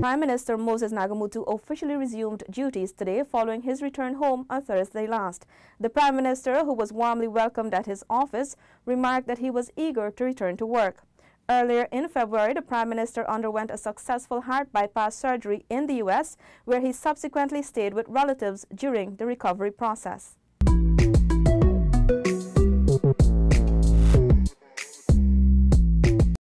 Prime Minister Moses Nagamootoo officially resumed duties today following his return home on Thursday last. The Prime Minister, who was warmly welcomed at his office, remarked that he was eager to return to work. Earlier in February, the Prime Minister underwent a successful heart bypass surgery in the U.S., where he subsequently stayed with relatives during the recovery process.